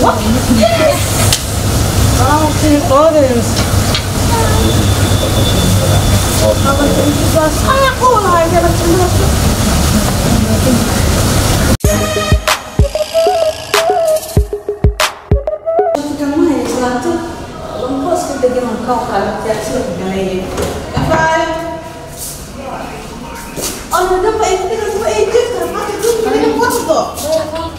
What? I don't kalau tidak sulit mengenai kapal. Oh, nampak itu kan semua agent kan? Pakai tu, mereka buat.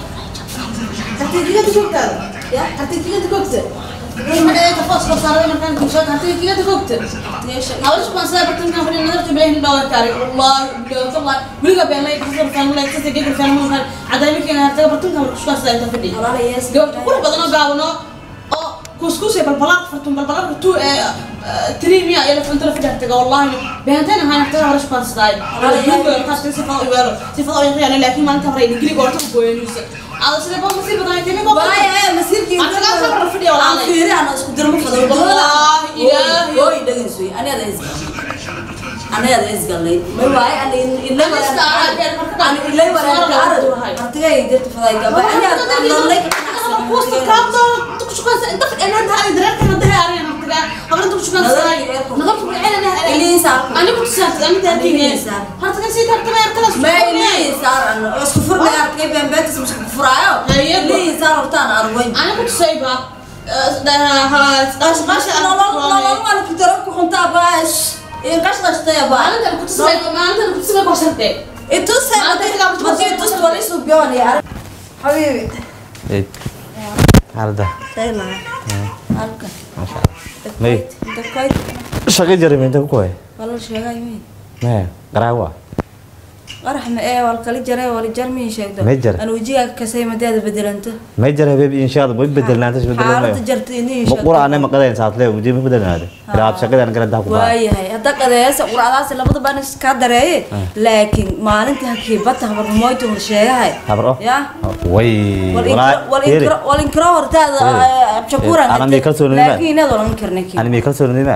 kuskusay balbalaq fartun balbalaq tu تريميا يلا فانت لا فدرت والله بهنتين هاي نحتاج هرش بانستاي قصدي صفا ويرو صفا ويرو يعني لكن ما انت فريد جري قلت بوينوس هذا سيده بقى مصيبه ضايع تاني بقى Waaye, masiirkii أنا لا أخبر في اليوم aan fiiri aan isku dirmo fadal والله aniga is aniga is galay may waaye aan ilay Ana iska arag, marka aan ilay wala Suara ka lagu arag hay. artigay dirta faday gaba aniga aan lay بوست كابتن تكشكان انت أنا هذا درت أنا ده أنا نقطه قبل انت تكشكان نظرت بالعين أنا saar. أنا كنت ساعه أنا Ilii saar. هرت كان سيد هرت ما ma ilii saar aan isku furnay arkay baan beetis mush ku furaayo Haye, ilii saar hortaan arway أنا كنت سايبه قاش قاش waan ku daro ku xuntaa baash in qash qashtay baa أنا كنت سايبه ما انت كنت سايبه بشرتي intuu Ma anta xigaa saabtay bujuu madii tus wali soo biyoon ya habibi Eid. Harda. sayla halka Masha Allah. maya qaraawo ah qarax ma ee walkala jare walijar ma sheegdo mejar an wajigaaga kasay madaada bedelanto mejar habib inshaad ma bedelnaanta is bedelanayo jarta inii sheegto quraana ma qadayn saatle wajig ma bedelnaado ilaab shaqadan garan daa ku baa. Waayahay hadda qadaysa quraadaas labada baan iska dareeye laakiin maalinta hakii bata habar mooyto ul sheegahay. Habar oh. Ya. Way wal inkra hortaada abshakuran laakiin inaad oran karnay aniga kalsoonida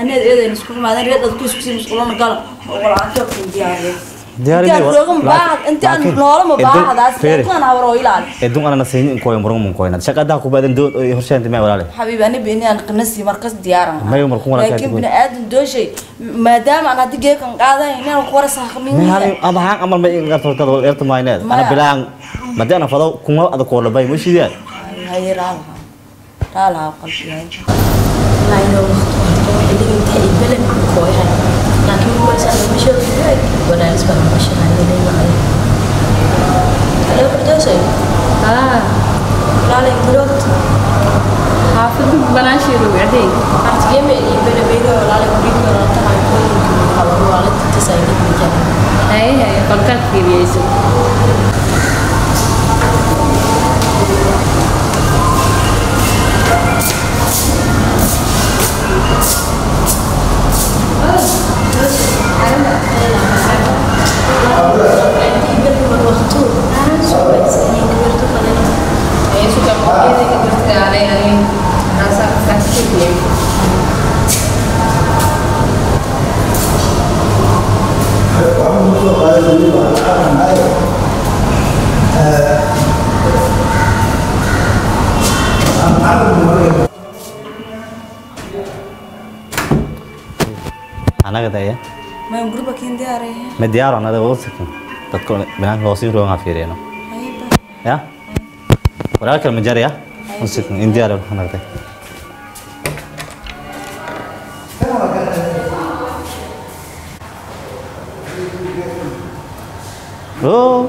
anad eedan isku xumaadeen reedad ku isku siin isku gala oo qolaanto ku diyaariyo diyaariyo rogam baad inta aan noolama baahadaas kan awr oo ilaal edun ana seen in kooyo muran mun kooyna shaqada ku baadan doon oo horshaanta ma walaale habiib ana bini aan qanasi markas diyaaran ma mar kun walaale laakiin bini aadan dooshay maadaama aan hadigee kan qaadayn inaan ku wara saxmin ma hal ama haan amal ma in qarto tado erta maaynaa ana bilaan madana fado kuma adag oo labay ma shidaan hayraal raal ha qalbiyan أنت يبلغ كويها لكن هو سأل مش ولا نسبة مش هاي اللي معي أنا بردوسي ها لا لا يقولون حافظ بناشير وعدين أرتجي من يبلغ بينه ولا لا يقولون ولا تها يقولون كم ولا تتساعد بيجان هاي هاي فكرت في يسوع مديار أنا ده غلط سكن تذكر بناء غوصين روعة في رينا يا وراك المجاري يا سكن إنديار أنا ده أوه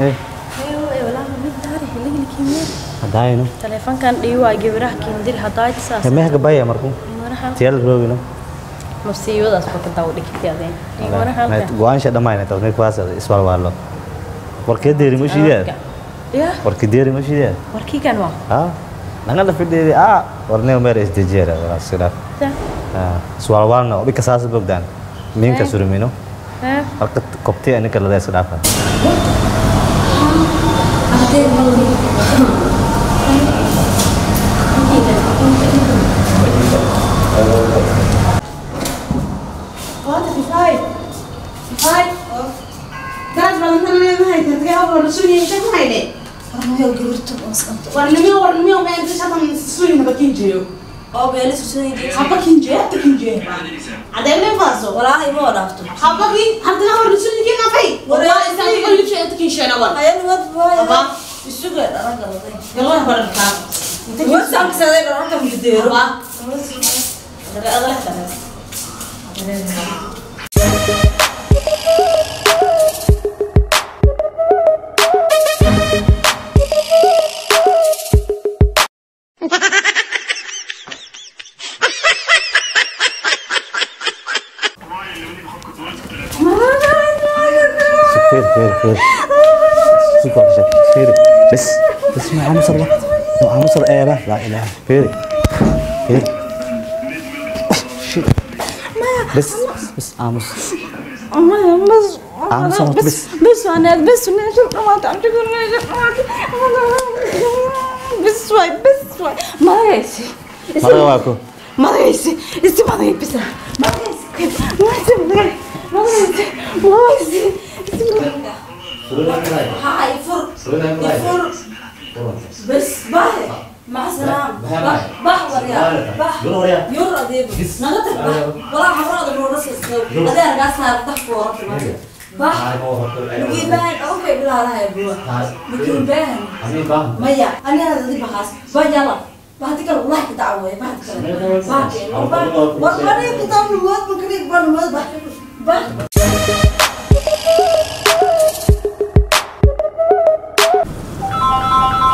إيه إيه والله ما بنتعرف اللي هي الكيمياء هداي نو تلفون كان ديو أجيب راح كيندير هداي تساس كم هي كباية مركو تيال روينا masiibadaasbakadawdhigtgoaadhamaantaaswalwaalo warkedeeri mashidiyad warkedeeri mashidiyad warkiikan waa ha nangada fidheedi a warneo meer isdejeera walaasila iswalwaalna obika saasa bogdaan miinka surumino halka kobtee ninka lada iska dhaafa Dad badan tan ma haytay tagaa war suuyin inta ku hayne. warmayo gabarta waasanta Warnimiyo warnimiyo ma inta shatan suuyin ba kinjeeyo. oo beelis usoo Haba kinjeeyo hata kinjeeyo. Adee me faso. walaahi ma dhaafto Haba kin hadda war suuyin kin afay. Wallahi sa ko yusha inta kinjeena war. hayan wad baaya Haba. isuga dharaga waday Galwa barka. Inta wad saamsaday dharaka mudeero Haba. daga خير خير خير شوف وحشة خير بس بس ما عم صار لو عم صار ايه لا لا اله خير خير شيت بس بس عامس بس عامس بس بس بس انا بس انا شو ما تعرف تقول بس شوي بس شوي ما يسي مرة واكو ما يسي اسي ما يبس ما يسي ما يسي ما يسي ما يسي هاي فر فر بس باهي مع السلامة بح بح وريا بح يور أديب نغتك ولا حفرة دبر رأس السو أدي أرجع صار تحت ورا بح بكين باهي أوكي بلا لا هاي بلوا بكين باهي ميا أنا هذا دي بحاس بح يلا بح تكلم والله كتعوي بح تكلم بح كين بح وبري كتاب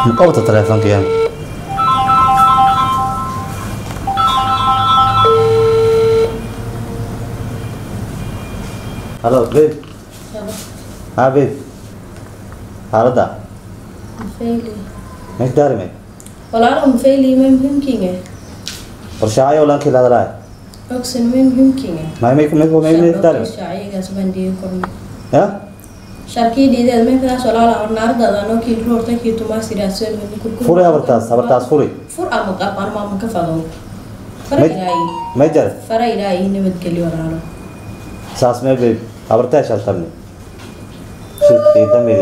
مقوط التليفون كيان هلو بيب ها بيب هذا Mfeili. مش داري مي Walaalo mfeili ma muhiimkiinga. ورشاعي ولا كذا لا ma muhiimkiinga. ما يميك ميك ما يميك داري Shaacigaas baan dhigi korna. ها sharkidhide meekaas walaal ornaardada nokii roorta kii tumaas iraasoo furi habartaas habartaas furi fur ama qab anma ama ka fado. Majar fara ilaahi nabadgelyo walaalo. Saas mee beeb habartaa shaltamni shirkii dambe.